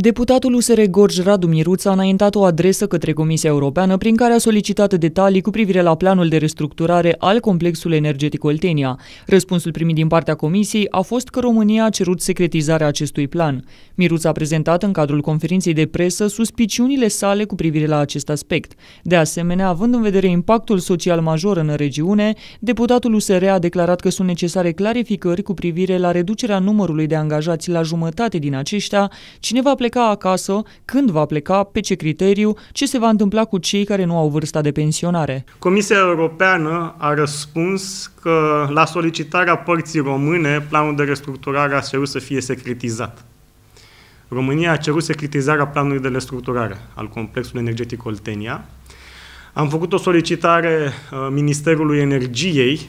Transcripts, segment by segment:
Deputatul USR Gorj Radu Miruța a înaintat o adresă către Comisia Europeană prin care a solicitat detalii cu privire la planul de restructurare al complexului energetic Oltenia. Răspunsul primit din partea Comisiei a fost că România a cerut secretizarea acestui plan. Miruța a prezentat în cadrul conferinței de presă suspiciunile sale cu privire la acest aspect. De asemenea, având în vedere impactul social major în regiune, deputatul USR a declarat că sunt necesare clarificări cu privire la reducerea numărului de angajați la jumătate din aceștia, cine va pleca acasă, când va pleca, pe ce criteriu, ce se va întâmpla cu cei care nu au vârsta de pensionare. Comisia Europeană a răspuns că la solicitarea părții române, planul de restructurare a cerut să fie secretizat. România a cerut secretizarea planului de restructurare al complexului energetic Oltenia. Am făcut o solicitare uh, Ministerului Energiei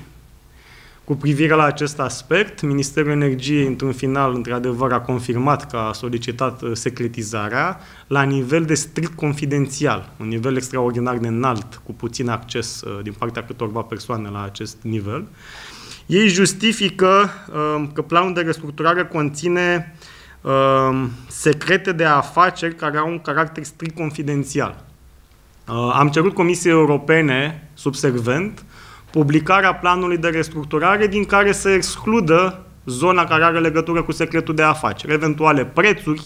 cu privire la acest aspect, Ministerul Energiei, într-un final, într-adevăr, a confirmat că a solicitat uh, secretizarea la nivel de strict confidențial, un nivel extraordinar de înalt, cu puțin acces uh, din partea câtorva persoane la acest nivel. Ei justifică uh, că planul de restructurare conține secrete de afaceri care au un caracter strict confidențial. Am cerut Comisiei Europene, subsecvent, publicarea planului de restructurare din care să excludă zona care are legătură cu secretul de afaceri, eventuale prețuri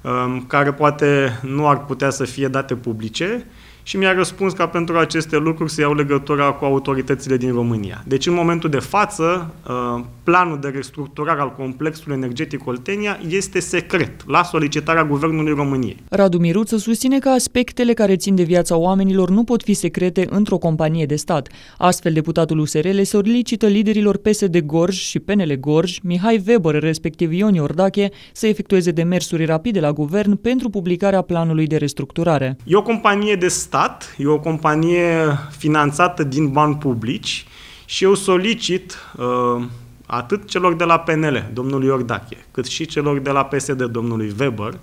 um, care poate nu ar putea să fie date publice și mi-a răspuns ca pentru aceste lucruri să iau legătura cu autoritățile din România. Deci, în momentul de față, uh, planul de restructurare al complexului energetic Oltenia este secret, la solicitarea Guvernului României. Radu Miruță susține că aspectele care țin de viața oamenilor nu pot fi secrete într-o companie de stat. Astfel, deputatul USR le solicită liderilor PSD Gorj și PNL Gorj, Mihai Weber, respectiv Ion Iordache, să efectueze demersuri rapide la guvern pentru publicarea planului de restructurare. E o companie de stat stat, e o companie finanțată din bani publici și eu solicit uh, atât celor de la PNL, domnul Iordache, cât și celor de la PSD, domnului Weber,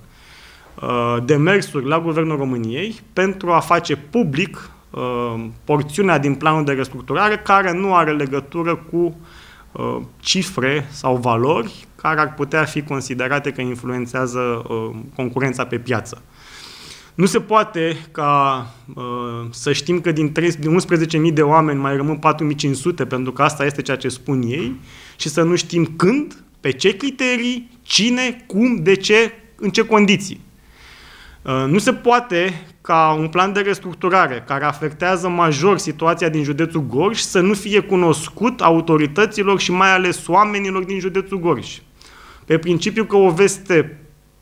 uh, demersuri la Guvernul României pentru a face public uh, porțiunea din planul de restructurare care nu are legătură cu uh, cifre sau valori care ar putea fi considerate că influențează uh, concurența pe piață. Nu se poate ca uh, să știm că din, 3, din 11.000 de oameni mai rămân 4.500, pentru că asta este ceea ce spun ei, și să nu știm când, pe ce criterii, cine, cum, de ce, în ce condiții. Uh, nu se poate ca un plan de restructurare care afectează major situația din județul Gorj să nu fie cunoscut autorităților și mai ales oamenilor din județul Gorj. Pe principiu că o veste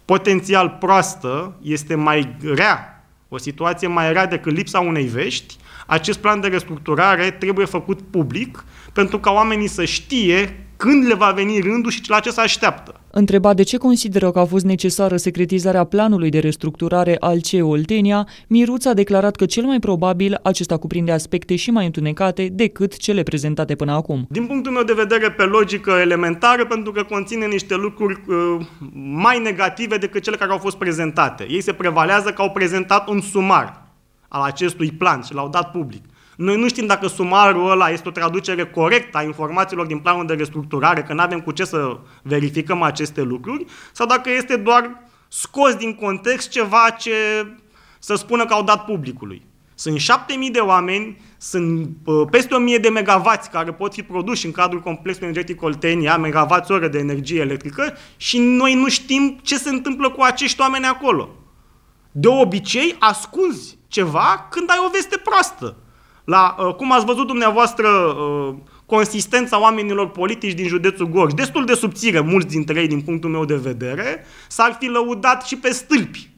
potențial proastă este mai rea, o situație mai rea decât lipsa unei vești, acest plan de restructurare trebuie făcut public pentru ca oamenii să știe când le va veni rândul și la ce se așteaptă. Întrebat de ce consideră că a fost necesară secretizarea planului de restructurare al CE Oltenia, Miruț a declarat că cel mai probabil acesta cuprinde aspecte și mai întunecate decât cele prezentate până acum. Din punctul meu de vedere, pe logică elementară, pentru că conține niște lucruri uh, mai negative decât cele care au fost prezentate. Ei se prevalează că au prezentat un sumar al acestui plan și l-au dat public. Noi nu știm dacă sumarul ăla este o traducere corectă a informațiilor din planul de restructurare, că nu avem cu ce să verificăm aceste lucruri, sau dacă este doar scos din context ceva ce să spună că au dat publicului. Sunt 7000 de oameni, sunt uh, peste 1000 de megavați care pot fi produși în cadrul complexului energetic Oltenia, megavați ore de energie electrică și noi nu știm ce se întâmplă cu acești oameni acolo. De obicei, ascunzi ceva când ai o veste proastă la, uh, cum ați văzut dumneavoastră, uh, consistența oamenilor politici din județul Gorj, destul de subțire, mulți dintre ei din punctul meu de vedere, s-ar fi lăudat și pe stâlpi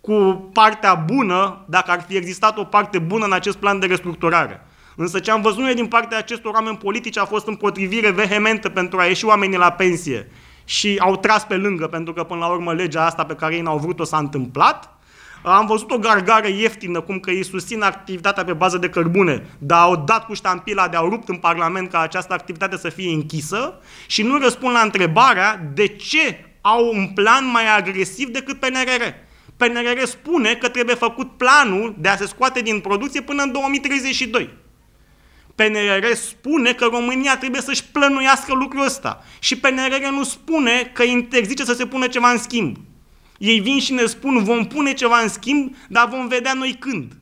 cu partea bună, dacă ar fi existat o parte bună în acest plan de restructurare. Însă ce am văzut noi din partea acestor oameni politici a fost împotrivire vehementă pentru a ieși oamenii la pensie și au tras pe lângă, pentru că până la urmă legea asta pe care ei n-au vrut-o s-a întâmplat am văzut o gargară ieftină, cum că ei susțin activitatea pe bază de cărbune, dar au dat cu ștampila de au rupt în Parlament ca această activitate să fie închisă și nu răspund la întrebarea de ce au un plan mai agresiv decât PNRR. PNRR spune că trebuie făcut planul de a se scoate din producție până în 2032. PNRR spune că România trebuie să-și plănuiască lucrul ăsta. Și PNRR nu spune că interzice să se pună ceva în schimb. Ei vin și ne spun vom pune ceva în schimb, dar vom vedea noi când.